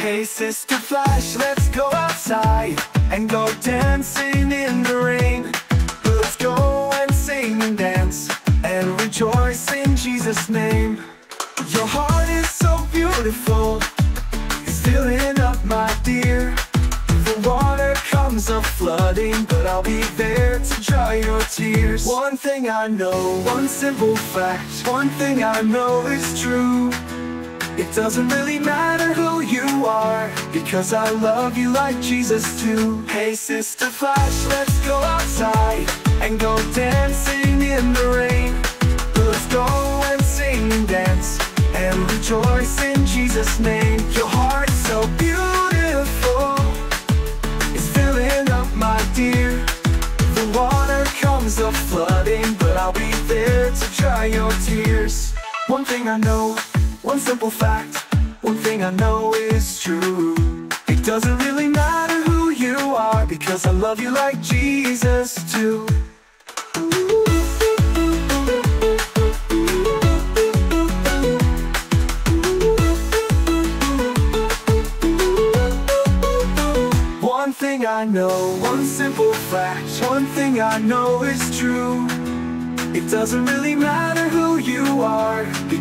Hey sister Flash, let's go outside and go dancing in the rain. Let's go and sing and dance and rejoice in Jesus' name. Your heart is so beautiful, it's filling up, my dear. The water comes a flooding, but I'll be there to dry your tears. One thing I know, one simple fact, one thing I know is true. It doesn't really matter who you are Because I love you like Jesus too Hey sister Flash, let's go outside And go dancing in the rain. Let's go and sing and dance And rejoice in Jesus' name. Your heart's so beautiful. It's filling up my dear. The water comes a flooding But I'll be there to dry your tears. One thing I know one simple fact, one thing I know is true. It doesn't really matter who you are Because I love you like Jesus too One thing I know, one simple fact One thing I know is true. It doesn't really matter who you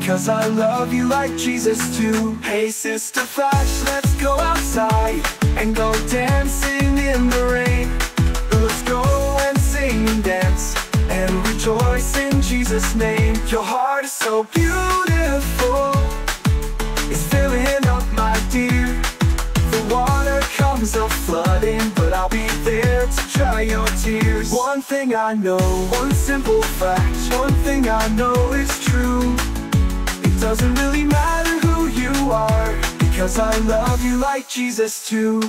are Because I love you like Jesus too. Hey sister Flash, let's go outside And go dancing in the rain. Let's go and sing and dance And rejoice in Jesus' name. Your heart is so beautiful. It's filling up my dear. The water comes a flooding But I'll be there to dry your tears. One thing I know, one simple fact One thing I know is true Doesn't really matter who you are Because I love you like Jesus too